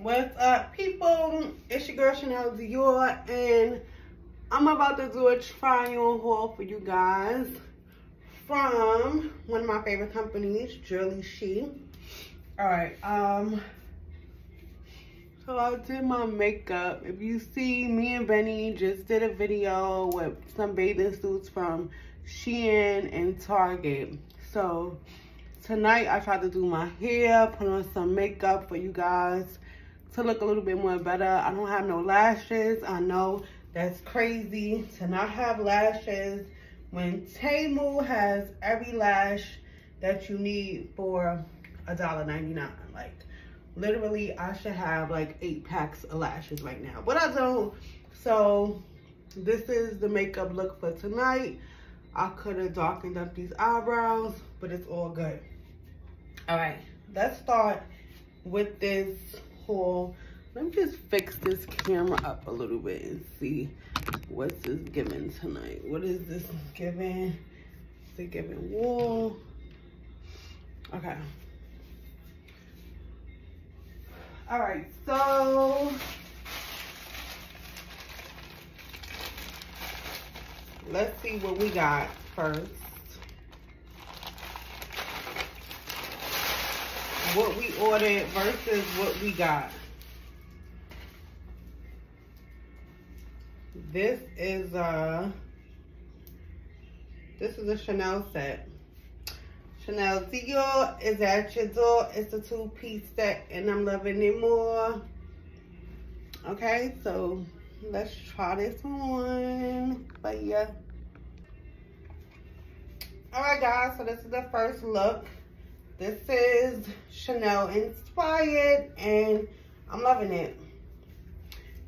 What's up, people? It's your girl Chanel Dior, and I'm about to do a try-on haul for you guys from one of my favorite companies, Jurllyshe. All right, um, so I did my makeup. If you see, me and Benny just did a video with some bathing suits from Shein and Target. So tonight I tried to do my hair, put on some makeup for you guys to look a little bit more better. I don't have no lashes. I know that's crazy to not have lashes when Temu has every lash that you need for a dollar ninety nine. Like literally I should have like eight packs of lashes right now, but I don't. So this is the makeup look for tonight. I could have darkened up these eyebrows, but it's all good. All right, let's start with this haul. Let me just fix this camera up a little bit and see what's this giving tonight. What is this giving? Is it giving wool? Okay. All right, so let's see what we got first. What we ordered versus what we got. This is a, this is a Chanel set. Chanel Dior is at your door. It's a two-piece set and I'm loving it more. Okay, so let's try this on. But yeah. Alright guys, so this is the first look. This is Chanel inspired and I'm loving it.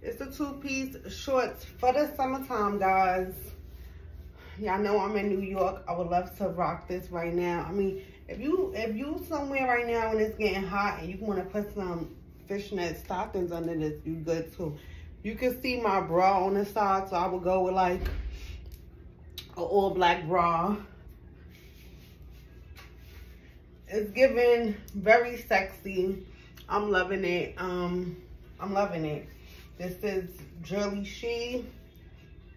It's a two-piece shorts for the summertime, guys. Y'all know I'm in New York. I would love to rock this right now. I mean, if you if you somewhere right now and it's getting hot and you want to put some fishnet stockings under this, you good too. You can see my bra on the side, so I would go with like an all black bra. It's giving very sexy. I'm loving it. Um, I'm loving it. This is Jurllyshe.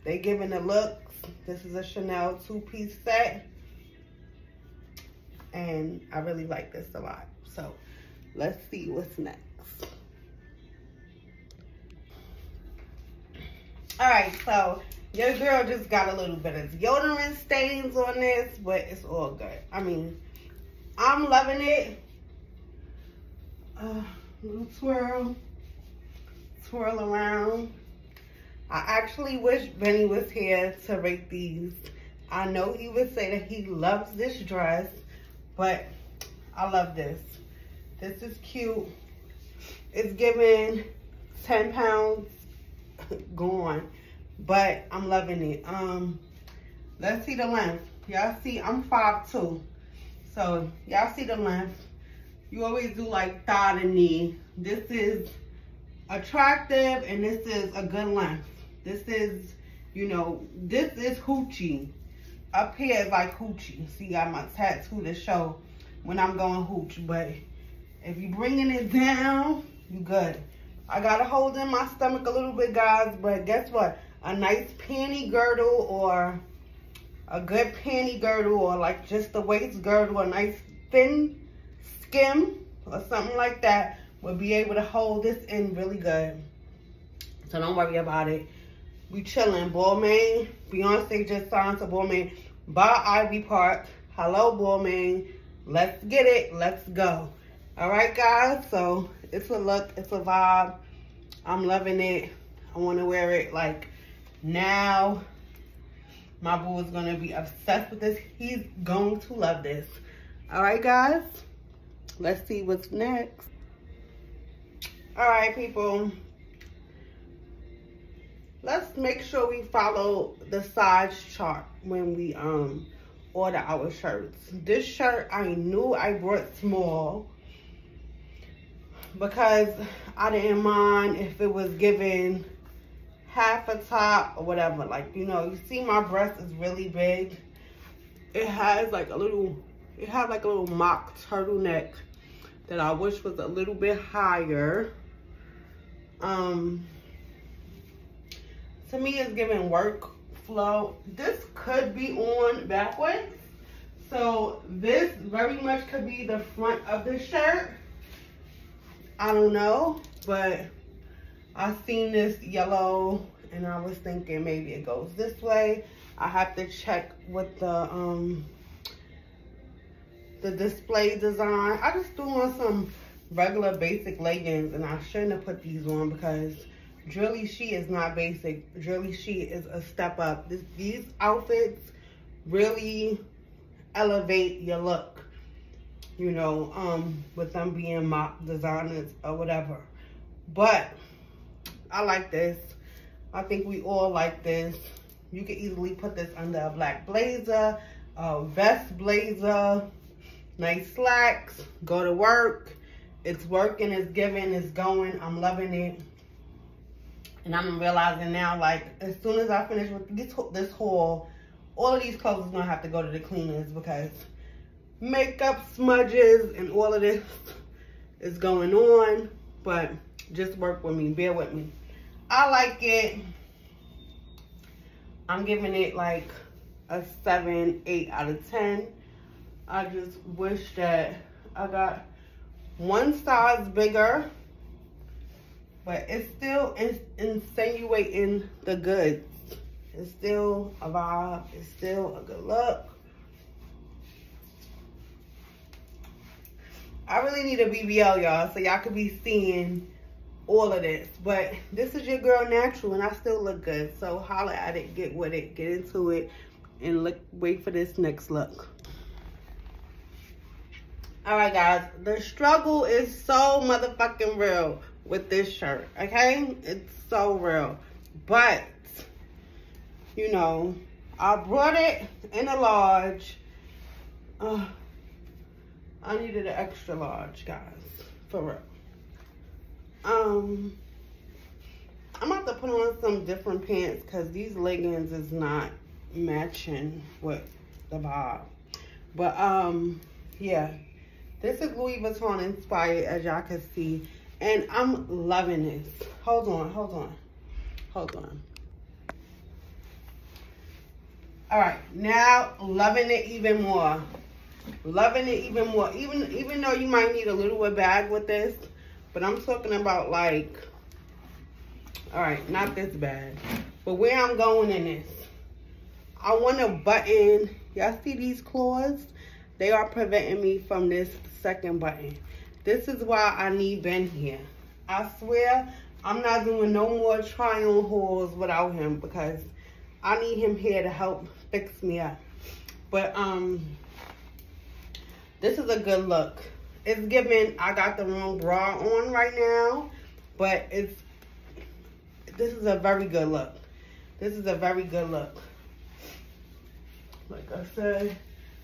They giving the looks. This is a Chanel two-piece set. And I really like this a lot. So let's see what's next. All right, so your girl just got a little bit of deodorant stains on this, but it's all good. I mean, I'm loving it. Uh, little twirl, twirl around. I actually wish Benny was here to rate these. I know he would say that he loves this dress, but I love this. This is cute. It's giving 10 pounds gone, but I'm loving it. Um, Let's see the length. Y'all see, I'm 5'2". So, y'all see the length. You always do like thigh to knee. This is attractive and this is a good length. This is, you know, this is hoochie. Up here is like hoochie. See, I got my tattoo to show when I'm going hooch. But if you bringing it down, you good. I got to hold in my stomach a little bit, guys. But guess what? A nice panty girdle or a good panty girdle or like just a waist girdle, a nice thin skim or something like that will be able to hold this in really good. So don't worry about it. We chilling. Balmain. Beyonce just signed to Balmain by Ivy Park. Hello, Balmain. Let's get it. Let's go. All right, guys. So it's a look. It's a vibe. I'm loving it. I want to wear it like now. My boo is going to be obsessed with this. He's going to love this. All right, guys. Let's see what's next. All right, people let's make sure we follow the size chart when we um order our shirts. This shirt, I knew I brought small because I didn't mind if it was given half a top or whatever. Like, you know, you see my breast is really big. It has like a little, it has like a little mock turtleneck that I wish was a little bit higher. Um, to me, it's giving work flow. This could be on backwards. So this very much could be the front of the shirt. I don't know, but I seen this yellow and I was thinking maybe it goes this way. I have to check with the um the display design. I just threw on some regular basic leggings and I shouldn't have put these on because Jurllyshe is not basic. Jurllyshe is a step up. This, these outfits really elevate your look, you know, um, with them being mock designers or whatever. But I like this. I think we all like this. You can easily put this under a black blazer, a vest blazer, nice slacks, go to work. It's working, it's giving, it's going. I'm loving it. And I'm realizing now, like, as soon as I finish with this, this haul, all of these clothes is going to have to go to the cleaners because makeup smudges and all of this is going on. But just work with me. Bear with me. I like it. I'm giving it like a 7, 8 out of 10. I just wish that I got one size bigger. But it's still insinuating the goods. It's still a vibe. It's still a good look. I really need a BBL, y'all, so y'all could be seeing all of this. But this is your girl natural, and I still look good. So holla at it, get with it, get into it, and look. wait for this next look. All right, guys. The struggle is so motherfucking real with this shirt, okay? It's so real. But you know, I brought it in a large. Uh, I needed an extra large, guys, for real. Um, I'm about to put on some different pants because these leggings is not matching with the bob. But, um, yeah. This is Louis Vuitton inspired, as y'all can see. And I'm loving this. Hold on, hold on, hold on. All right, now loving it even more. Loving it even more. Even even though you might need a little bit bag with this, but I'm talking about like, all right, not this bad. but where I'm going in this. I want to button, y'all see these claws? They are preventing me from this second button. This is why I need Ben here. I swear, I'm not doing no more on hauls without him because I need him here to help fix me up. But um, this is a good look. It's giving, I got the wrong bra on right now, but it's, this is a very good look. This is a very good look. Like I said,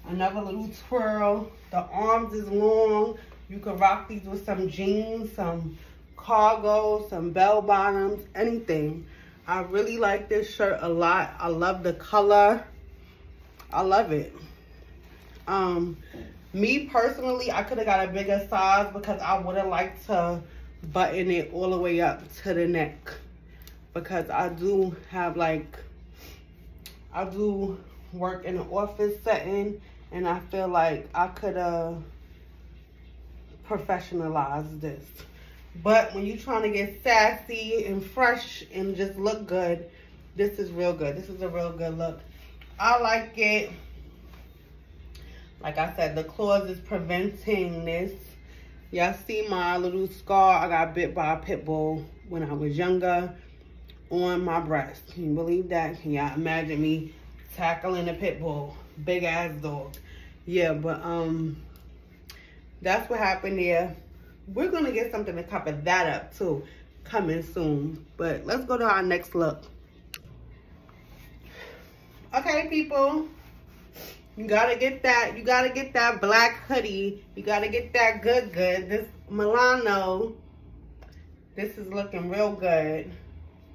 another little twirl. The arms is long. You can rock these with some jeans, some cargo, some bell bottoms, anything. I really like this shirt a lot. I love the color. I love it. Um, me personally, I could have got a bigger size because I would have liked to button it all the way up to the neck. Because I do have like, I do work in an office setting and I feel like I could have professionalized this. But when you're trying to get sassy and fresh and just look good, this is real good. This is a real good look. I like it. Like I said, the claws is preventing this. Y'all see my little scar I got bit by a pit bull when I was younger on my breast. Can you believe that? Can y'all imagine me tackling a pit bull? Big ass dog. Yeah, but um, that's what happened there. We're going to get something to cover that up too coming soon. But let's go to our next look. Okay, people. You gotta get that. You gotta get that black hoodie. You gotta get that good, good. This Milano. This is looking real good.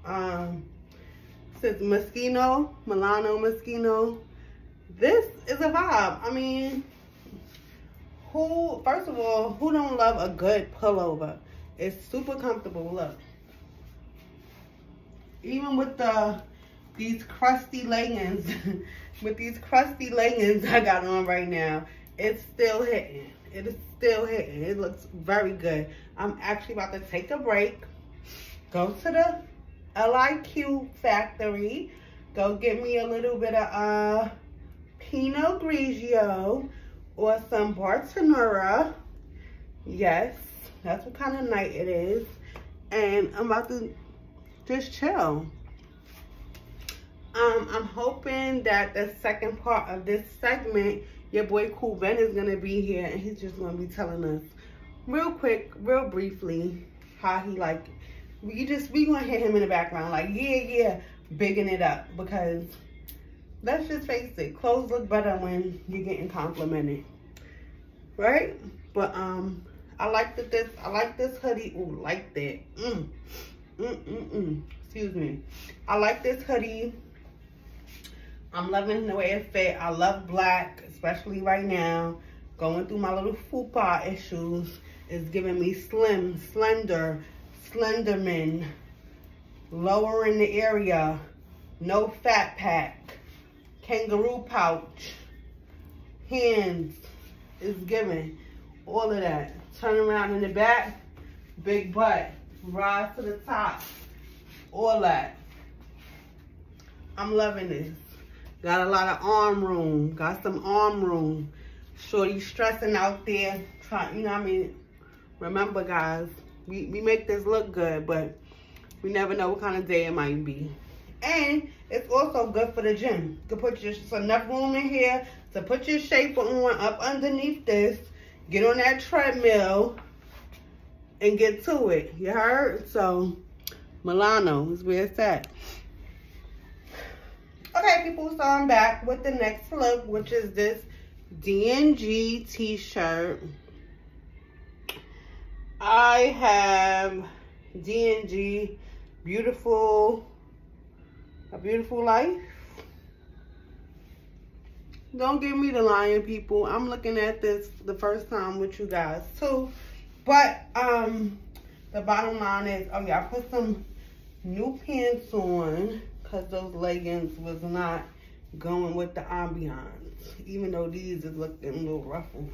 Um, says Moschino, Milano Moschino. This is a vibe. I mean, who, first of all, who don't love a good pullover? It's super comfortable. Look. even with the these crusty leggings, with these crusty leggings I got on right now, it's still hitting. It is still hitting. It looks very good. I'm actually about to take a break, go to the LIQ factory, go get me a little bit of uh, Pinot Grigio or some Bartenura. Yes, that's what kind of night it is. And I'm about to just chill. Um, I'm hoping that the second part of this segment, your boy Cool Ben is going to be here and he's just going to be telling us real quick, real briefly, how he like, we just, we going to hear him in the background like, yeah, yeah, bigging it up because let's just face it, clothes look better when you're getting complimented, right? But um, I like that this, I like this hoodie. Ooh, like that. Mm. Mm, mm, mm. Excuse me. I like this hoodie. I'm loving the way it fit. I love black, especially right now. Going through my little fupa issues is giving me slim, slender, slenderman, lower in the area, no fat pack, kangaroo pouch, hands is giving all of that. Turn around in the back, big butt rise to the top, all that. I'm loving this. Got a lot of arm room, got some arm room. Shorty stressing out there, trying, you know I mean? Remember guys, we, we make this look good, but we never know what kind of day it might be. And it's also good for the gym. You can put just enough room in here to put your shaper on up underneath this. Get on that treadmill and get to it. You heard? So Milano is where it's at. Okay, people, so I'm back with the next look, which is this DNG t-shirt. I have DNG Beautiful, A Beautiful Life. Don't give me the lying, people. I'm looking at this the first time with you guys, too. But um, the bottom line is, oh yeah, I put some new pants on because those leggings was not going with the ambiance, even though these is looking a little ruffled.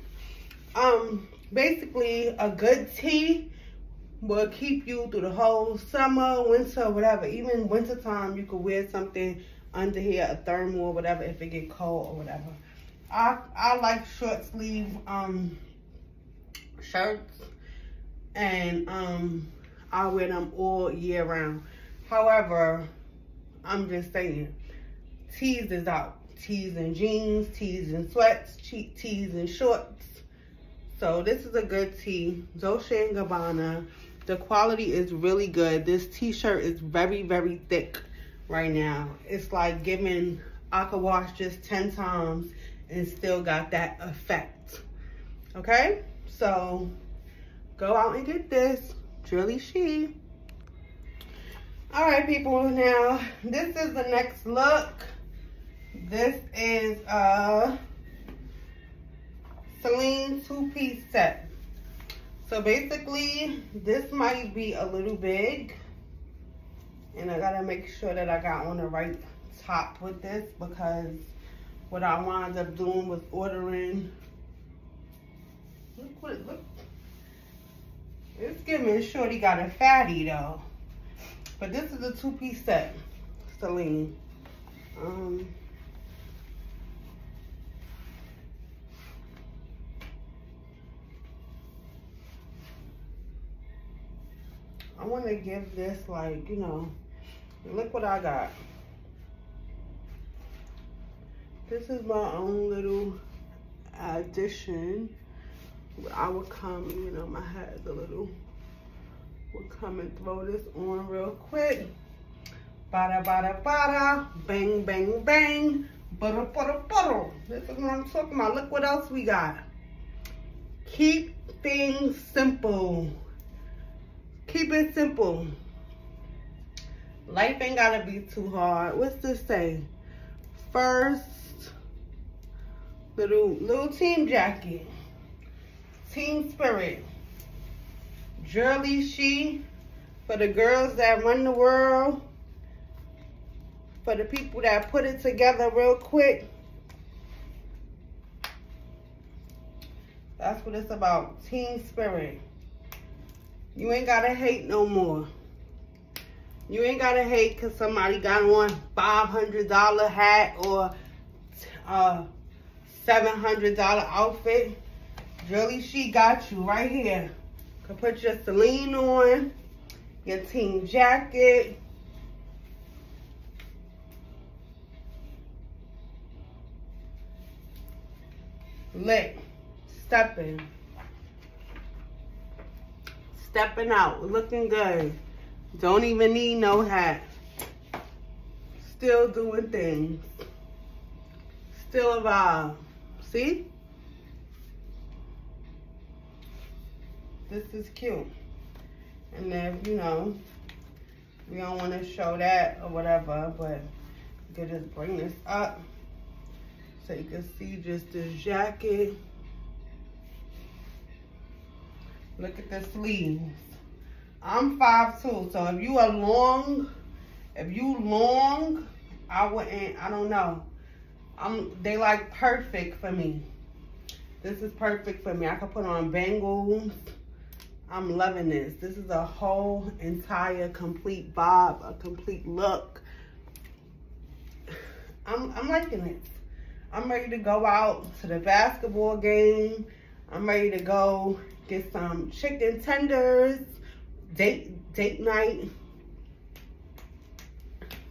Um, basically, a good tee will keep you through the whole summer, winter, whatever. Even winter time, you could wear something under here, a thermal or whatever, if it get cold or whatever. I I like short sleeve um shirts and um, I wear them all year round. However, I'm just saying, tees is out. Tees and jeans, tees and sweats, tees and shorts. So this is a good tee. Dolce & Gabbana. The quality is really good. This t-shirt is very, very thick right now. It's like giving could wash just 10 times and still got that effect. Okay? So go out and get this. Jurllyshe. All right, people. Now, this is the next look. This is a Celine two-piece set. So basically, this might be a little big. And I gotta make sure that I got on the right top with this because what I wound up doing was ordering. Look what it look it's giving Shorty got a fatty though. But this is a two-piece set, Celine. Um, I want to give this like, you know, look what I got. This is my own little addition I would come, you know, my head's a little, would come and throw this on real quick. Bada, bada, bada, bang, bang, bang, butter, butter, butter. This is what I'm talking about. Look what else we got. Keep things simple. Keep it simple. Life ain't gotta be too hard. What's this say? First, little, little team jacket. Team Spirit. Jurllyshe for the girls that run the world. for the people that put it together real quick. That's what it's about. Team spirit. You ain't gotta hate no more. You ain't gotta hate because somebody got on $500 hat or uh, a $700 outfit. Really, she got you right here. Put your Celine on, your team jacket. Lit stepping. Stepping out, looking good. Don't even need no hat. Still doing things. Still a vibe. See? This is cute. And then, you know, we don't want to show that or whatever, but you can just bring this up so you can see just the jacket. Look at the sleeves. I'm 5'2", so if you are long, if you long, I wouldn't, I don't know. I'm, they like perfect for me. This is perfect for me. I could put on bangles. I'm loving this. This is a whole entire complete bob, a complete look. I'm, I'm liking it. I'm ready to go out to the basketball game. I'm ready to go get some chicken tenders, date, date night,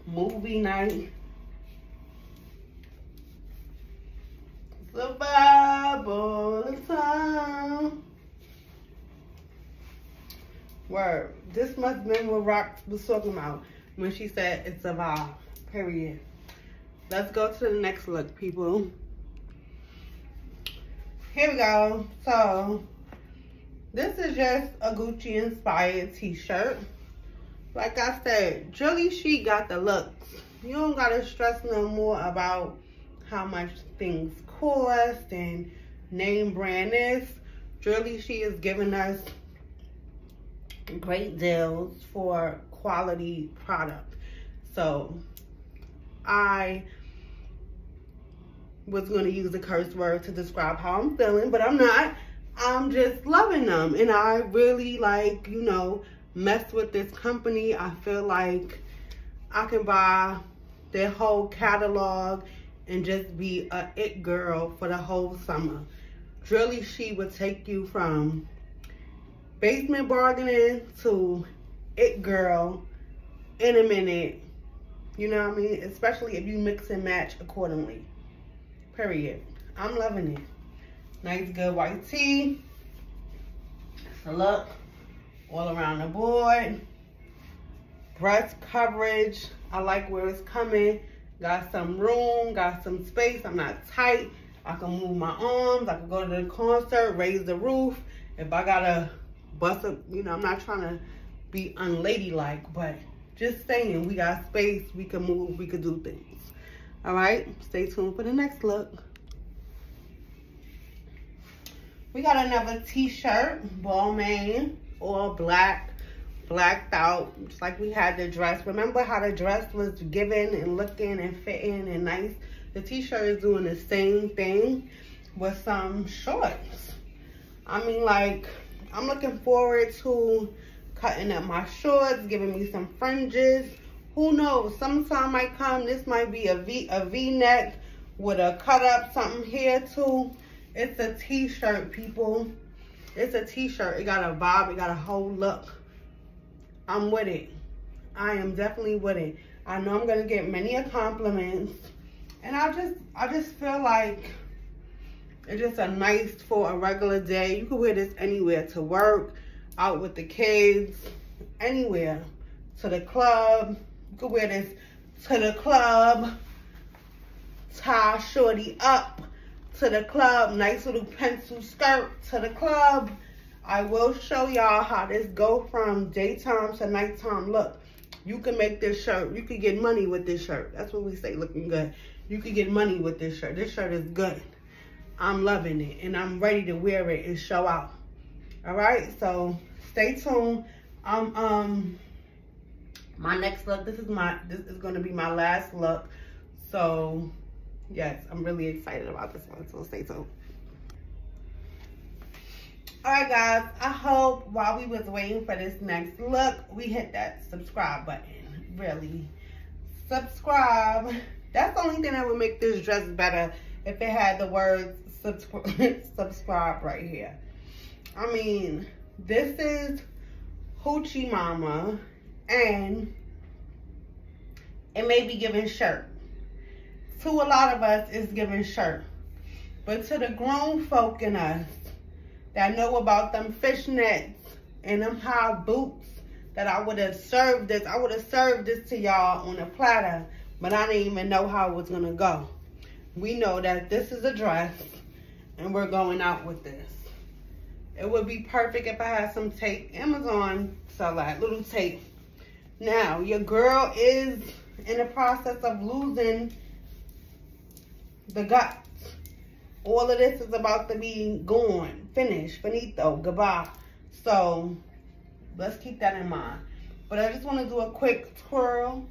movie night. Vibe time. Word. This must have been what Rock was talking about when she said it's a. Period. Let's go to the next look, people. Here we go. So, this is just a Gucci inspired t-shirt. Like I said, Jurllyshe got the looks. You don't gotta stress no more about how much things cost and name brand is. Jurllyshe is giving us great deals for quality product. So I was going to use a curse word to describe how I'm feeling, but I'm not. I'm just loving them. And I really like, you know, mess with this company. I feel like I can buy their whole catalog and just be a it girl for the whole summer. Jurllyshe would take you from basement bargaining to it girl in a minute. You know what I mean? Especially if you mix and match accordingly. Period. I'm loving it. Nice, good white tee. Look, all around the board. Breast coverage. I like where it's coming. Got some room, got some space. I'm not tight. I can move my arms. I can go to the concert, raise the roof. If I gotta bust up, you know, I'm not trying to be unladylike, but just saying, we got space, we can move, we can do things. All right, stay tuned for the next look. We got another t-shirt, Balmain, all black, blacked out, just like we had the dress. Remember how the dress was giving and looking and fitting and nice? The t-shirt is doing the same thing with some shorts. I mean, like, I'm looking forward to cutting up my shorts, giving me some fringes, who knows? Sometime might come. This might be a V a V-neck with a cut up something here too. It's a t-shirt, people. It's a t-shirt. It got a vibe. It got a whole look. I'm with it. I am definitely with it. I know I'm gonna get many a compliments. And I just I just feel like it's just a nice for a regular day. You can wear this anywhere to work, out with the kids, anywhere. To the club, You could wear this to the club. Tie shorty up to the club. Nice little pencil skirt to the club. I will show y'all how this go from daytime to nighttime look. You can make this shirt. You can get money with this shirt. That's what we say, looking good. You can get money with this shirt. This shirt is good. I'm loving it. And I'm ready to wear it and show out. All right? So, stay tuned. I'm um my next look, this is my, this is going to be my last look. So, yes, I'm really excited about this one. So stay tuned. All right, guys, I hope while we was waiting for this next look, we hit that subscribe button. Really, subscribe. That's the only thing that would make this dress better if it had the words subscribe, right here. I mean, this is Hoochie Mama and it may be giving shirt. To a lot of us, it's giving shirt. But to the grown folk in us that know about them fishnets and them high boots that I would have served this, I would have served this to y'all on a platter, but I didn't even know how it was going to go. We know that this is a dress and we're going out with this. It would be perfect if I had some tape. Amazon sell that little tape. Now, your girl is in the process of losing the guts. All of this is about to be gone, finished, finito, goodbye. So, let's keep that in mind. But I just want to do a quick twirl.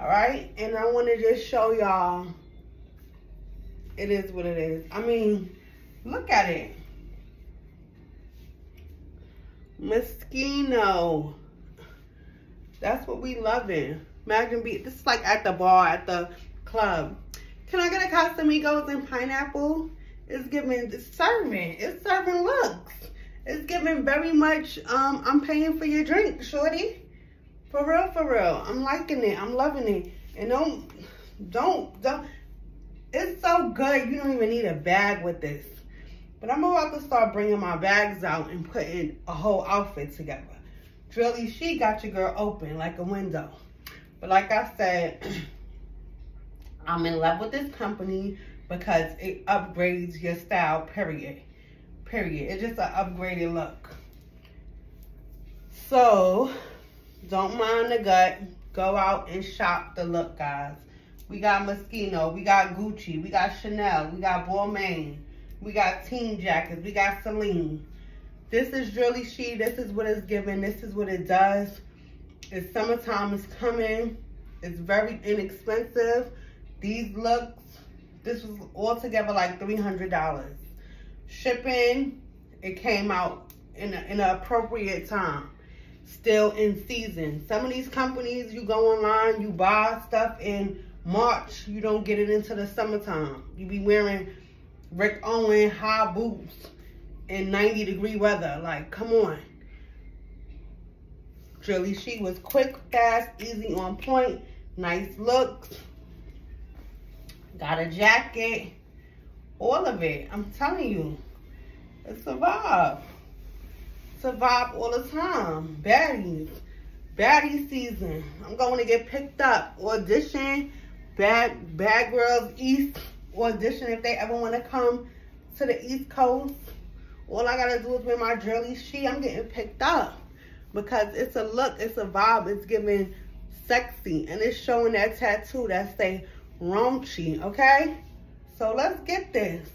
All right, and I want to just show y'all it is what it is. I mean, Look at it. Moschino. That's what we loving. Imagine be this is like at the bar, at the club. Can I get a Casamigos and pineapple? It's giving it's serving. It's serving looks. It's giving very much um I'm paying for your drink, shorty. For real, for real. I'm liking it. I'm loving it. And don't don't don't it's so good you don't even need a bag with this. But I'm about to start bringing my bags out and putting a whole outfit together. Jurllyshe got your girl open like a window. But like I said, I'm in love with this company because it upgrades your style, period. Period. It's just an upgraded look. So, don't mind the gut. Go out and shop the look, guys. We got Moschino, we got Gucci, we got Chanel, we got Balmain. We got Team Jackets. We got Celine. This is Jurllyshe. This is what it's giving. This is what it does. It's summertime is coming. It's very inexpensive. These looks, this was altogether like $300. Shipping, it came out in, in an appropriate time. Still in season. Some of these companies, you go online, you buy stuff in March, you don't get it into the summertime. You be wearing Rick Owen high boots in 90 degree weather. Like, come on. Jurllyshe was quick, fast, easy, on point, nice looks. Got a jacket. All of it. I'm telling you. It's a vibe. It's a vibe all the time. Baddies. Baddie season. I'm going to get picked up. Audition. Bad, bad Girls East audition if they ever want to come to the East Coast. All I got to do is wear my Jurllyshe. I'm getting picked up because it's a look, it's a vibe, it's giving sexy. And it's showing that tattoo that say raunchy, okay? So let's get this.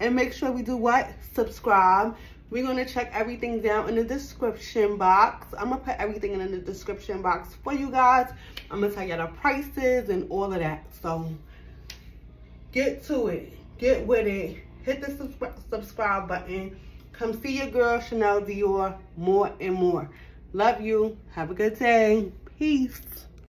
And make sure we do what? Subscribe. We're going to check everything down in the description box. I'm going to put everything in the description box for you guys. I'm going to tell you the prices and all of that. So get to it. Get with it. Hit the subscribe button. Come see your girl, Chanel Dior, more and more. Love you. Have a good day. Peace.